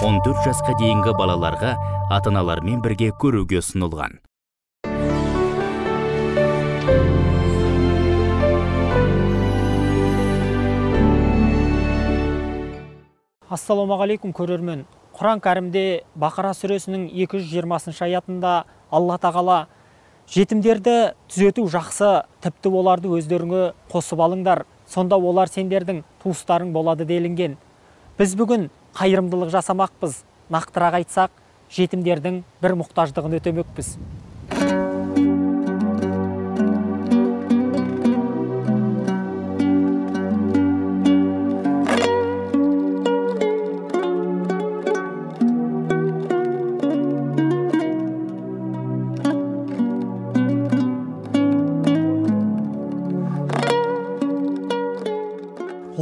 14 жасқа дейінгі балаларға ата аналармен бірге көруге ұсынылған. Ассалаумағалейкум көрермен. Құран кәрімде бақара сүресінің 220 аятында алла тағала жетімдерді түзету жақсы тіпті оларды өздеріңе қосып алыңдар. Сонда олар сендердің туыстарың болады делінген. Біз бүгін қайырымдылық жасамақпыз. Нақтырақ айтсақ жетімдердің бір мұқтаждығын өтемекпіз.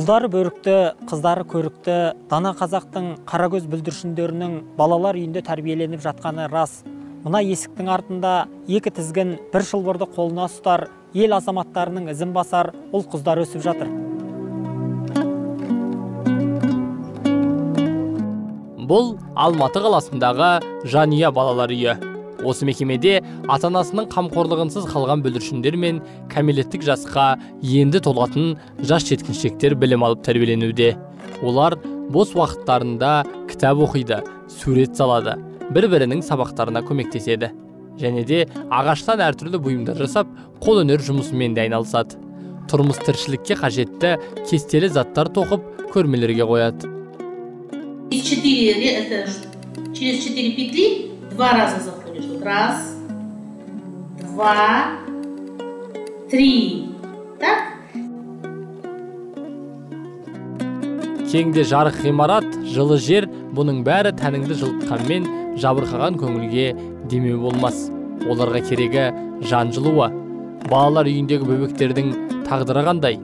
Ұлдары бөрікті қыздары көрікті дана қазақтың қарагөз бүлдіршіндерінің балалар үйінде тәрбиеленіп жатқаны рас. Мына есіктің артында екі тізгін бір шылбырды қолына ұстар ел азаматтарының ізін басар ұл қыздар өсіп жатыр. Бұл алматы қаласындағы жанұя балалар үйі. Осы мекемеде ата анасының қамқорлығынсыз қалған бүлдіршіндер мен кәмелеттік жасқа енді толатын жас жеткіншектер білім алып тәрбиеленуде. Олар бос уақыттарында кітап оқиды сурет салады бір бірінің сабақтарына көмектеседі. Және де ағаштан әртүрлі бұйымдар жасап қолөнер жұмысымен де айналысады. Тұрмыс тіршілікке қажетті кестелі заттар тоқып көрмелерге қояды. Через четыре петли два раза раз два три. Так? Кеңде жарық ғимарат жылы жер бұның бәрі тәніңді жылытқанмен жабырқаған көңілге демеу болмас. Оларға керегі жан жылуы. Балалар үйіндегі бөбектердің тағдыры қандай?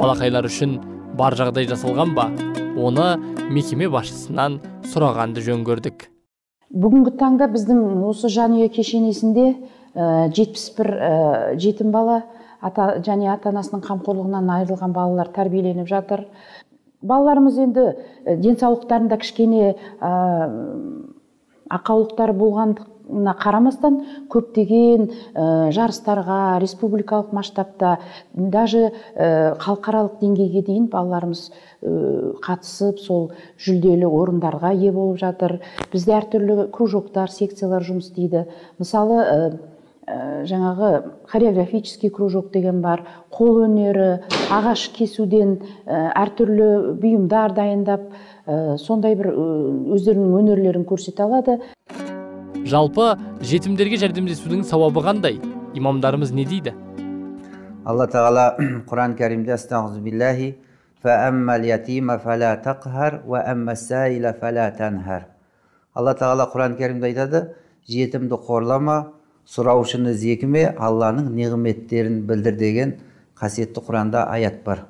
Балақайлар үшін бар жағдай жасалған ба? Оны мекеме басшысынан сұрағанды жөн көрдік. Бүгінгі таңда біздің осы жанұя кешенесінде жетпіс бір жетім бала ата және ата анасының қамқорлығынан айырылған балалар тәрбиеленіп жатыр. Балаларымыз енді денсаулықтарында кішкене ақаулықтар болғандығына қарамастан көптеген жарыстарға республикалық масштабта даже халықаралық деңгейге дейін балаларымыз қатысып сол жүлделі орындарға ие болып жатыр. Бізде әртүрлі кружоктар секциялар жұмыс істейді. Мысалы жаңағы хореографический кружок деген бар қол өнері ағаш кесуден әртүрлі бұйымдар дайындап сондай бір өздерінің өнерлерін көрсете алады. Жалпы жетімдерге жәрдемдесудің сауабы қандай? Имамдарымыз не дейді? Алла тағала құран кәрімде алла тағала құран кәрімде айтады жетімді қорлама сұраушыны зекіме алланың неғметтерін білдір деген қасиетті құранда аят бар.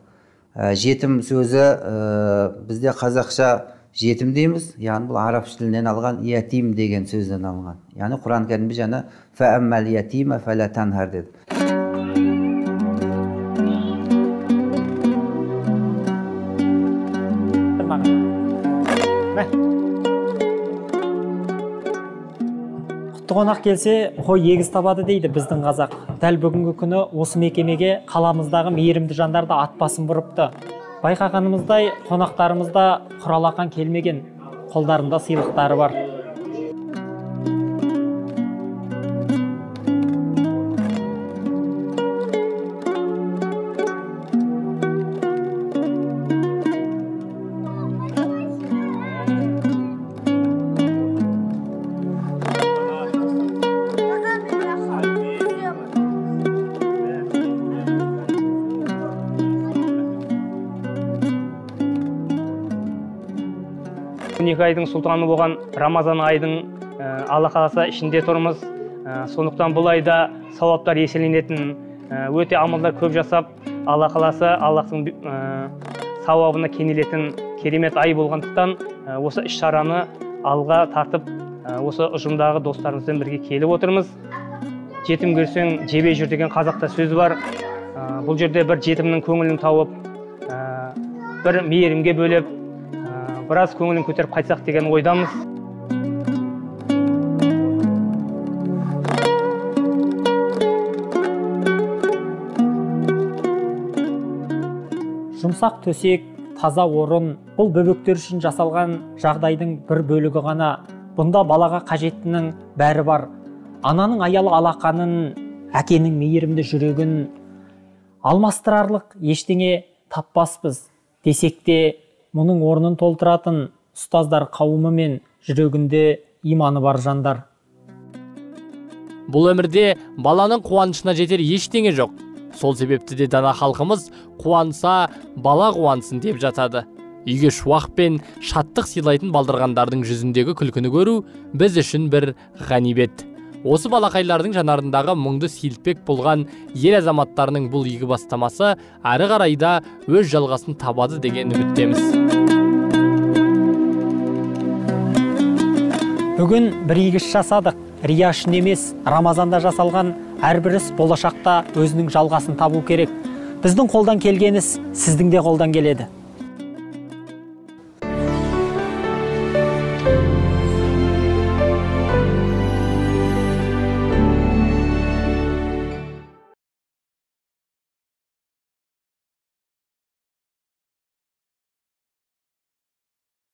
Ә, жетім сөзі ә, бізде қазақша жетім дейміз. Яғни бұл араб тілінен алған ятим деген сөзден алынған яғни құран кәрімде жаңа деді құтты қонақ келсе қой егіз табады дейді біздің қазақ. Дәл бүгінгі күні осы мекемеге қаламыздағы мейірімді жандар да ат басын бұрыпты. Байқағанымыздай қонақтарымызда құралақан келмеген қолдарында сыйлықтары бар. Он екі айдың сұлтаны болған рамазан айдың ә, алла қаласа ішінде тұрмыз. Ә, сондықтан бұл айда сауаптар еселенетін ә, өте амалдар көп жасап алла қаласа аллахтың сауабына кенелетін керемет ай болғандықтан осы іс шараны алға тартып осы ұжымдағы достарымызбен бірге келіп отырмыз. Жетім көрсең жебе жүр деген қазақта сөз бар. Бұл жерде бір жетімнің көңілін тауып бір мейірімге бөлеп біраз көңілін көтеріп қайтсақ деген ойдамыз. Жұмсақ төсек таза орын бұл бөбектер үшін жасалған жағдайдың бір бөлігі ғана. Бұнда балаға қажеттінің бәрі бар. Ананың аялы алақанын әкенің мейірімді жүрегін алмастырарлық ештеңе таппаспыз десек те мұның орнын толтыратын ұстаздар қауымы мен жүрегінде иманы бар жандар. Бұл өмірде баланың қуанышына жетер ештеңе жоқ. Сол себепті де дана халқымыз қуанса бала қуансын деп жатады. Үйге шуақ пен шаттық сыйлайтын балдырғандардың жүзіндегі күлкіні көру біз үшін бір ғанибет. Осы балақайлардың жанарындағы мұңды сейілтпек болған ел азаматтарының бұл игі бастамасы әрі қарай да өз жалғасын табады деген үміттеміз. Бүгін бір игі іс жасадық. Рия үшін емес рамазанда жасалған әрбір іс болашақта өзінің жалғасын табу керек. Біздің қолдан келген іс сіздің де қолдан келеді.